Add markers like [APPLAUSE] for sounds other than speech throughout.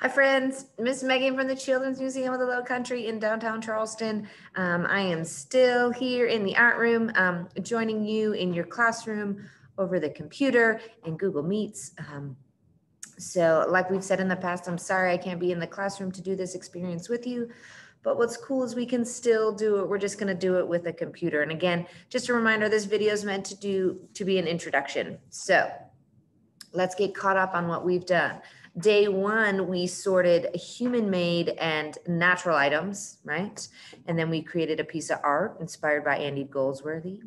Hi, friends. Miss Meghan from the Children's Museum of the Lowcountry in downtown Charleston. Um, I am still here in the art room, um, joining you in your classroom over the computer and Google Meets. Um, so, like we've said in the past, I'm sorry I can't be in the classroom to do this experience with you. But what's cool is we can still do it. We're just going to do it with a computer. And again, just a reminder, this video is meant to do to be an introduction. So let's get caught up on what we've done day one, we sorted human made and natural items, right? And then we created a piece of art inspired by Andy Goldsworthy.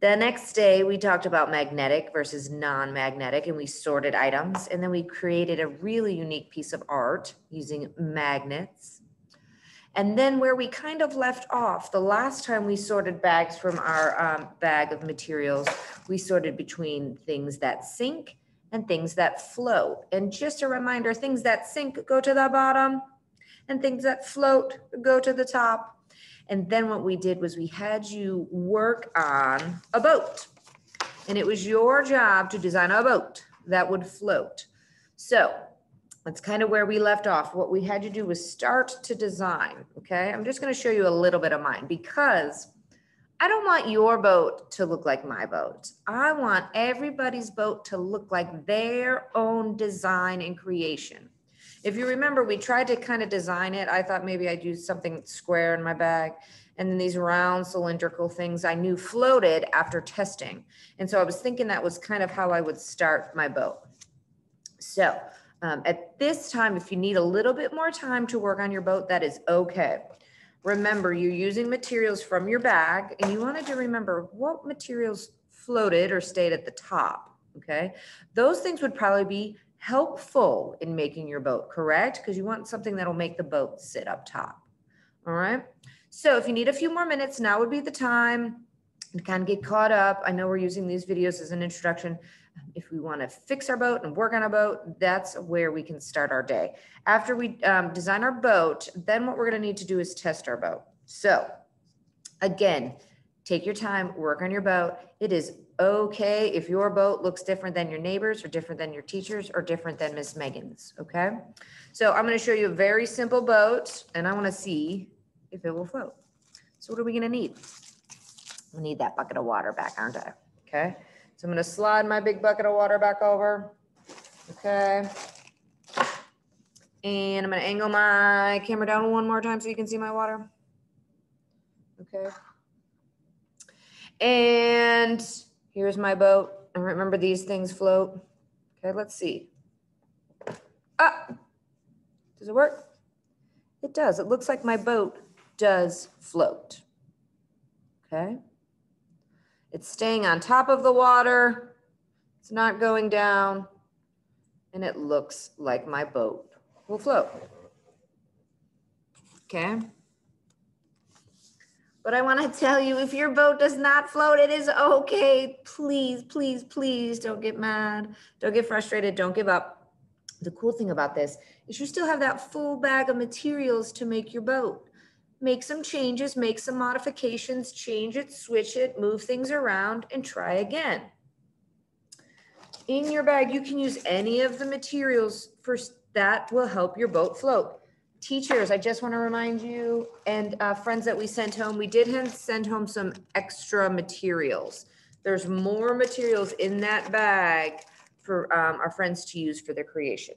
The next day, we talked about magnetic versus non magnetic, and we sorted items. And then we created a really unique piece of art using magnets. And then, where we kind of left off, the last time we sorted bags from our um, bag of materials, we sorted between things that sink and things that float. And just a reminder, things that sink go to the bottom and things that float go to the top. And then what we did was we had you work on a boat. And it was your job to design a boat that would float. So that's kind of where we left off. What we had you do was start to design. Okay. I'm just going to show you a little bit of mine because I don't want your boat to look like my boat. I want everybody's boat to look like their own design and creation. If you remember, we tried to kind of design it. I thought maybe I'd use something square in my bag. And then these round cylindrical things I knew floated after testing. And so I was thinking that was kind of how I would start my boat. So um, at this time, if you need a little bit more time to work on your boat, that is okay. Remember, you're using materials from your bag and you wanted to remember what materials floated or stayed at the top, okay? Those things would probably be helpful in making your boat, correct? Because you want something that'll make the boat sit up top, all right? So if you need a few more minutes, now would be the time to kind of get caught up. I know we're using these videos as an introduction if we want to fix our boat and work on a boat, that's where we can start our day. After we um, design our boat, then what we're going to need to do is test our boat. So again, take your time, work on your boat. It is okay if your boat looks different than your neighbors or different than your teachers or different than Miss Meghan's, okay? So I'm going to show you a very simple boat and I want to see if it will float. So what are we going to need? We need that bucket of water back, aren't I? Okay. So I'm gonna slide my big bucket of water back over. Okay. And I'm gonna angle my camera down one more time so you can see my water. Okay. And here's my boat. And remember these things float. Okay, let's see. Ah, does it work? It does. It looks like my boat does float. Okay. It's staying on top of the water. It's not going down. And it looks like my boat will float. Okay. But I want to tell you, if your boat does not float, it is okay. Please, please, please don't get mad. Don't get frustrated. Don't give up. The cool thing about this is you still have that full bag of materials to make your boat make some changes, make some modifications, change it, switch it, move things around, and try again. In your bag, you can use any of the materials for that will help your boat float. Teachers, I just want to remind you and uh, friends that we sent home, we did send home some extra materials. There's more materials in that bag for um, our friends to use for their creation.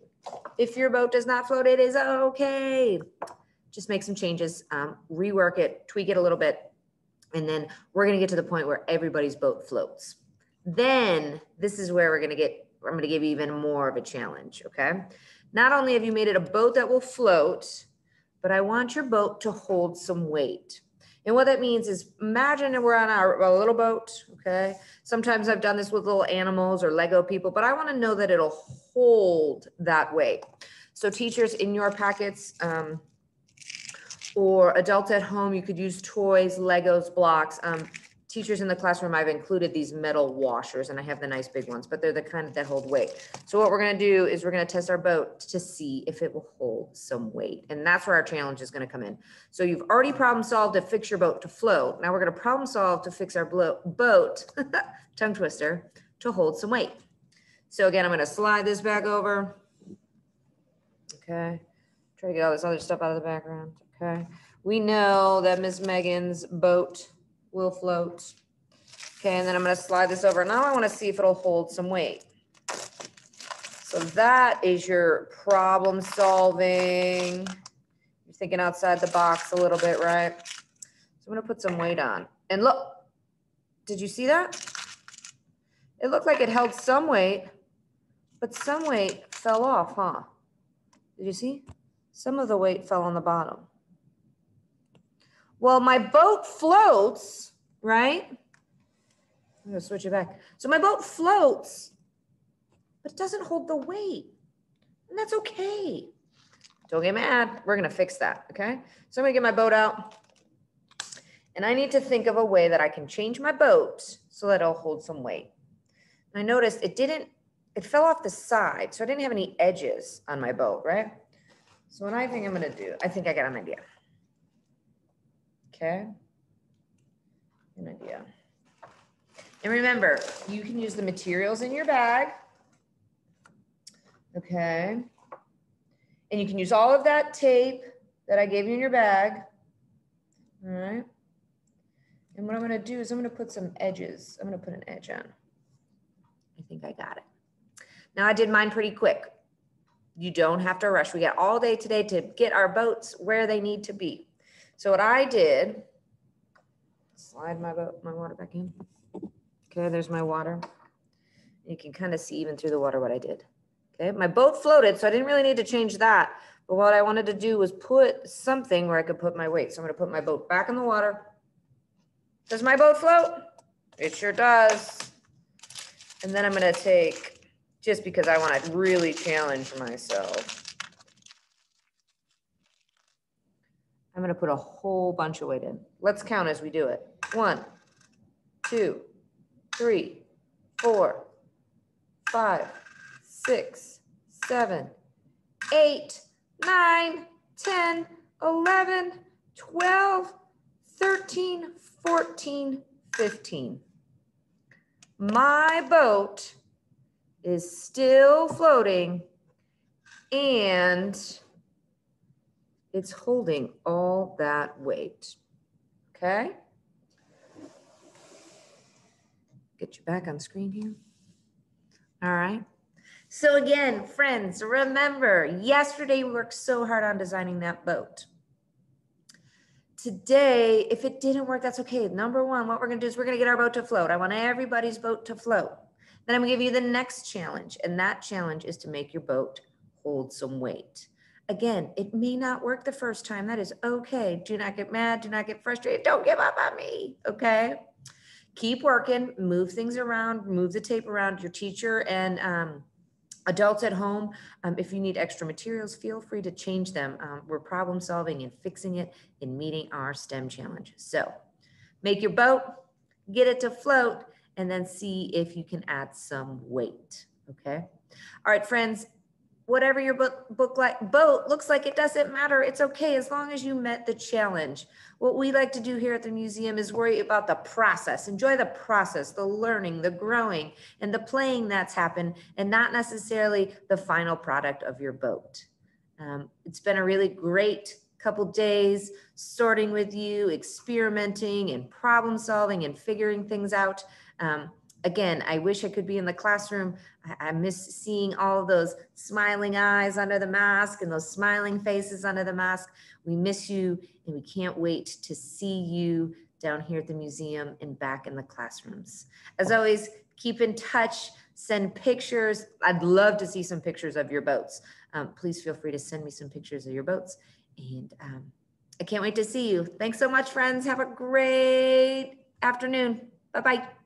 If your boat does not float, it is okay just make some changes, um, rework it, tweak it a little bit, and then we're going to get to the point where everybody's boat floats. Then this is where we're going to get, I'm going to give you even more of a challenge. Okay. Not only have you made it a boat that will float, but I want your boat to hold some weight. And what that means is imagine we're on our, a little boat. Okay. Sometimes I've done this with little animals or Lego people, but I want to know that it'll hold that weight. So teachers in your packets, um, or adults at home, you could use toys, Legos, blocks. Um, teachers in the classroom, I've included these metal washers and I have the nice big ones, but they're the kind that hold weight. So what we're gonna do is we're gonna test our boat to see if it will hold some weight. And that's where our challenge is gonna come in. So you've already problem solved to fix your boat to float. Now we're gonna problem solve to fix our boat, [LAUGHS] tongue twister, to hold some weight. So again, I'm gonna slide this back over. Okay. Try to get all this other stuff out of the background. Okay. We know that Miss Meghan's boat will float. Okay, and then I'm gonna slide this over. Now I wanna see if it'll hold some weight. So that is your problem solving. You're thinking outside the box a little bit, right? So I'm gonna put some weight on. And look, did you see that? It looked like it held some weight, but some weight fell off, huh? Did you see? Some of the weight fell on the bottom. Well, my boat floats, right? I'm gonna switch it back. So my boat floats, but it doesn't hold the weight. And that's okay. Don't get mad. We're gonna fix that, okay? So I'm gonna get my boat out. And I need to think of a way that I can change my boat so that it'll hold some weight. And I noticed it didn't, it fell off the side, so I didn't have any edges on my boat, right? So what I think I'm gonna do, I think I got an idea. Okay. An idea. And remember, you can use the materials in your bag. Okay. And you can use all of that tape that I gave you in your bag. All right. And what I'm going to do is I'm going to put some edges. I'm going to put an edge on. I think I got it. Now I did mine pretty quick. You don't have to rush. We got all day today to get our boats where they need to be. So what I did, slide my boat, my water back in. Okay, there's my water. You can kind of see even through the water what I did. Okay, my boat floated, so I didn't really need to change that. But what I wanted to do was put something where I could put my weight. So I'm gonna put my boat back in the water. Does my boat float? It sure does. And then I'm gonna take, just because I wanna really challenge myself. I'm gonna put a whole bunch of weight in. Let's count as we do it. One, two, three, four, five, six, seven, eight, nine, 10, 11, 12, 13, 14, 15. My boat is still floating and it's holding all that weight. Okay? Get you back on screen here. All right. So again, friends, remember, yesterday we worked so hard on designing that boat. Today, if it didn't work, that's okay. Number one, what we're gonna do is we're gonna get our boat to float. I want everybody's boat to float. Then I'm gonna give you the next challenge, and that challenge is to make your boat hold some weight. Again, it may not work the first time. That is okay. Do not get mad. Do not get frustrated. Don't give up on me. Okay keep working, move things around, move the tape around. Your teacher and um, adults at home, um, if you need extra materials, feel free to change them. Um, we're problem solving and fixing it and meeting our STEM challenge. So make your boat, get it to float, and then see if you can add some weight. Okay. All right, friends, whatever your book, book like boat looks like it doesn't matter. It's okay as long as you met the challenge. What we like to do here at the museum is worry about the process. Enjoy the process the learning the growing and the playing that's happened and not necessarily the final product of your boat. Um, it's been a really great couple days sorting with you experimenting and problem solving and figuring things out. Um, again, I wish I could be in the classroom. I, I, miss seeing all of those smiling eyes under the mask and those smiling faces under the mask. We miss you and we can't wait to see you down here at the museum and back in the classrooms. As always, keep in touch, send pictures. I'd love to see some pictures of your boats. Um, please feel free to send me some pictures of your boats. And um, I can't wait to see you. Thanks so much, friends. Have a great afternoon. Bye-bye.